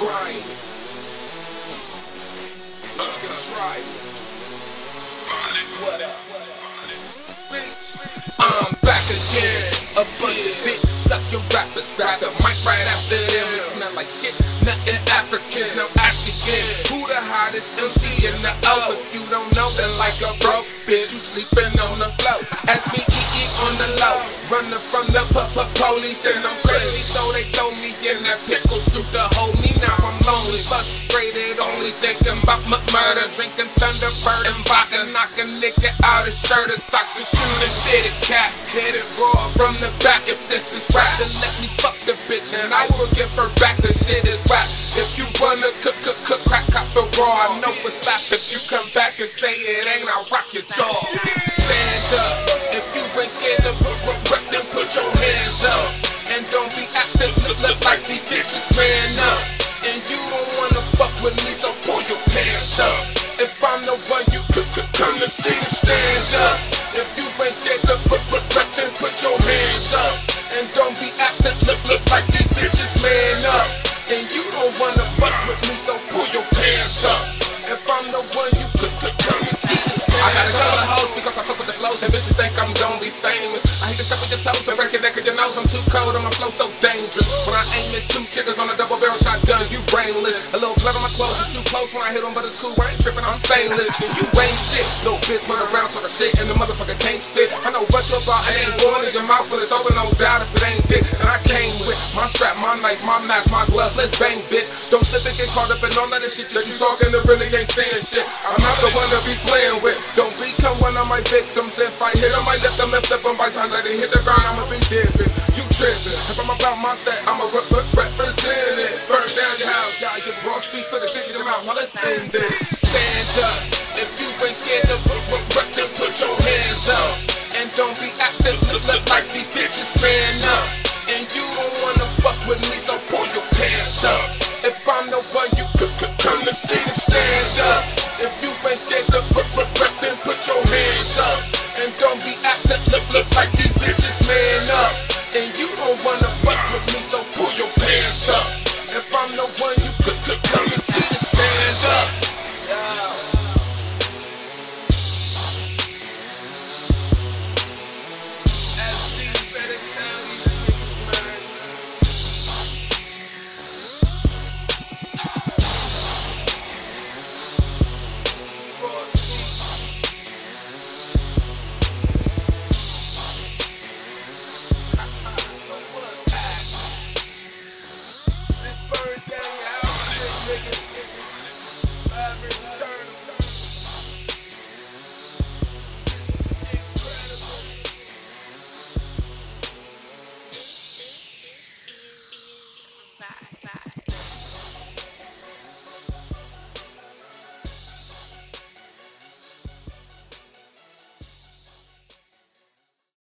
grind. Uh, that's right. What up? I'm back again. A bunch of big sucking rappers grab the mic right after them. It smell like shit. Nothing African, no again. Who the hottest MC in the O? If you don't know, then like a broke bitch, you sleeping on the floor. Ask me on the low. Running from the police and I'm crazy. So they throw me in that pickle suit to hold me. Now I'm lonely. Frustrated. Only thinking about my murder. Drinking Thunderbird and vodka. Knock a nigga out his shirt and socks and shooting fitted cap. Hit it raw from the back. If this is rap, then let me fuck the bitch and I will give her back. The shit is rap. If you wanna cook, cook, cook, crack, cop the raw. I know it's slap. If you come back and say it ain't, I'll rock your jaw. Like these bitches ran up. And you don't wanna fuck with me, so pull your pants up. If I'm the one you could, could come to see to stand up. If you ain't scared to put, then put your hands up. And don't be acting look, look like these bitches man up. And you don't wanna fuck with me, so pull your pants up. If I'm the one you could, could come and see to stand I gotta tell the hoes because I fuck with the flows and bitches think I'm gonna be famous. Neck and your nose. I'm too cold and my flow so dangerous. When I aim, it's two chickens on a double barrel shotgun. You brainless. A little blood on my clothes is too close when I hit them, but it's cool. I ain't tripping. I'm stainless. And you ain't shit. Little bitch run around talking shit and the motherfucker can't spit. I know what you're about. I ain't born in your mouth, but it's open. No doubt if it ain't dick. And I came with my strap, my knife, my mask, my gloves. Let's bang, bitch. Don't get caught up in all of this shit that you talking to really ain't saying shit. I'm not the one to be playing with. Don't become one of my victims. If I hit them, I let them and flip them. By time that they hit the ground, I'ma be dipping. You tripping. If I'm about my set, I'ma rep rep represent it. Burn down your house, y'all. Get raw speech for the figure them out. Now let's end this. Stand up. If you ain't scared to rep, then put your hands up. And don't be acting look, look like these bitches ran up. And you I'm the you could, could come to see to stand up.